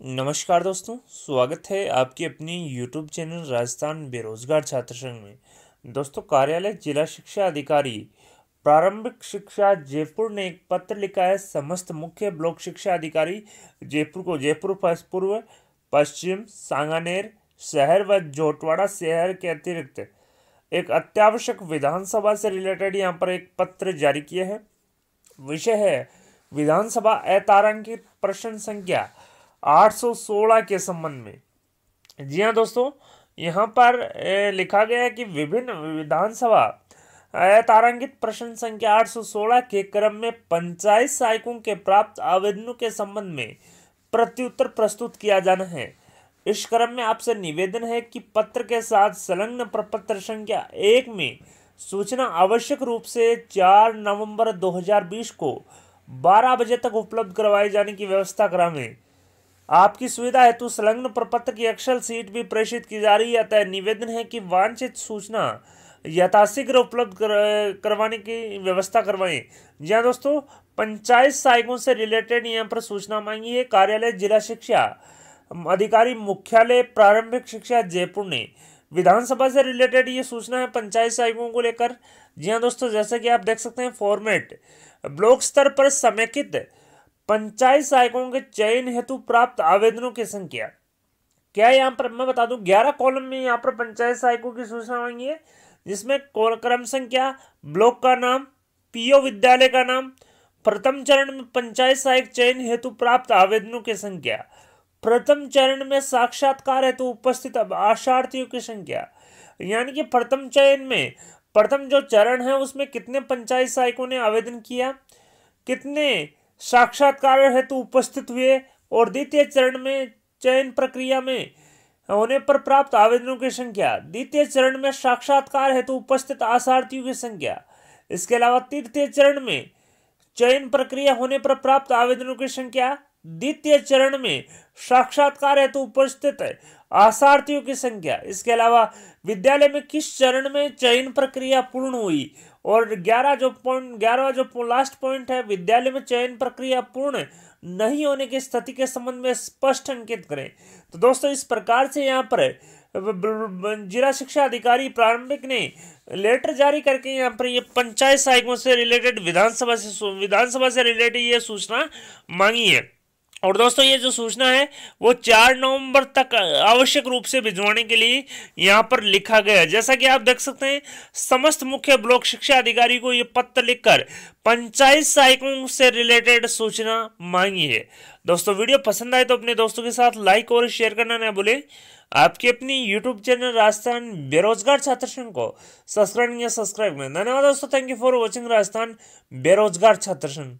नमस्कार दोस्तों, स्वागत है आपकी अपनी यूट्यूब चैनल राजस्थान बेरोजगार छात्र संघ में। दोस्तों, कार्यालय जिला शिक्षा अधिकारी प्रारंभिक शिक्षा जयपुर ने एक पत्र लिखा है। समस्त मुख्य ब्लॉक शिक्षा अधिकारी जयपुर को, जयपुर पूर्व पश्चिम सांगानेर शहर व जोटवाड़ा शहर के अतिरिक्त एक अत्यावश्यक विधानसभा से रिलेटेड यहाँ पर एक पत्र जारी किया है। विषय है, विधानसभा अतारांकित प्रश्न संख्या 816 के संबंध में। जी हाँ दोस्तों, यहाँ पर लिखा गया है कि विभिन्न विधानसभा तारांकित प्रश्न संख्या 816 के क्रम में पंचायत सहायकों के प्राप्त आवेदनों के संबंध में प्रत्युत्तर प्रस्तुत किया जाना है। इस क्रम में आपसे निवेदन है कि पत्र के साथ संलग्न प्रपत्र संख्या एक में सूचना आवश्यक रूप से 4 नवंबर 2020 को 12 बजे तक उपलब्ध करवाए जाने की व्यवस्था करावें आपकी सुविधा हेतु संलग्न प्रपत्र की अक्षर सीट भी प्रेषित की जा रही है। अतः निवेदन है कि वांछित सूचना यथाशीघ्र उपलब्ध करवाने की व्यवस्था करवाएँ। जी हाँ दोस्तों, पंचायत सहायकों से रिलेटेड यहाँ पर सूचना मांगी है। कार्यालय, जिला शिक्षा अधिकारी, मुख्यालय, प्रारंभिक शिक्षा जयपुर ने। विधानसभा से रिलेटेड ये सूचना है पंचायत सहायकों को लेकर। जी हाँ दोस्तों, जैसे कि आप देख सकते हैं फॉर्मेट ब्लॉक स्तर पर समेकित पंचायत सहायकों के चयन हेतु प्राप्त आवेदनों की संख्या। क्या यहाँ पर मैं बता दूँ, ग्यारह कॉलम में यहाँ पर पंचायत सहायकों की सूचना मांगी है, जिसमें क्रम संख्या, ब्लॉक का नाम, पीओ विद्यालय का नाम, प्रथम चरण में पंचायत सहायक चयन हेतु प्राप्त आवेदनों की संख्या, प्रथम चरण में साक्षात्कार हेतु उपस्थित आशार्थियों की संख्या, यानी कि प्रथम चयन में, प्रथम जो चरण है उसमें कितने पंचायत सहायकों ने आवेदन किया, कितने साक्षात्कार हेतु उपस्थित हुए और द्वितीय चरण में चयन प्रक्रिया में होने पर प्राप्त आवेदनों की संख्या। द्वितीय चरण में साक्षात्कार हेतु उपस्थित आशार्थियों की संख्या। इसके अलावा तृतीय चरण में चयन प्रक्रिया होने पर प्राप्त आवेदनों की संख्या। द्वितीय चरण में साक्षात्कार हेतु उपस्थित आशार्थियों की संख्या। इसके अलावा विद्यालय में किस चरण में चयन प्रक्रिया पूर्ण हुई? और ग्यारह जो पॉइंट, ग्यारह जो लास्ट पॉइंट है, विद्यालय में चयन प्रक्रिया पूर्ण नहीं होने की स्थिति के संबंध में स्पष्ट अंकित करें। तो दोस्तों, इस प्रकार से यहाँ पर जिला शिक्षा अधिकारी प्रारंभिक ने लेटर जारी करके यहाँ पर ये पंचायत सहायकों से रिलेटेड विधानसभा से विधानसभा से रिलेटेड ये सूचना मांगी है। और दोस्तों, ये जो सूचना है, वो चार नवंबर तक आवश्यक रूप से भिजवाने के लिए यहाँ पर लिखा गया है। जैसा कि आप देख सकते हैं, समस्त मुख्य ब्लॉक शिक्षा अधिकारी को ये पत्र लिखकर पंचायत सहायकों से रिलेटेड सूचना मांगी है। दोस्तों, वीडियो पसंद आए तो अपने दोस्तों के साथ लाइक और शेयर करना ना भूलें। आपके अपनी यूट्यूब चैनल राजस्थान बेरोजगार छात्र संघ को सब्सक्राइब या सब्सक्राइब में धन्यवाद दोस्तों thank you for watching Rajasthan बेरोजगार छात्र संघ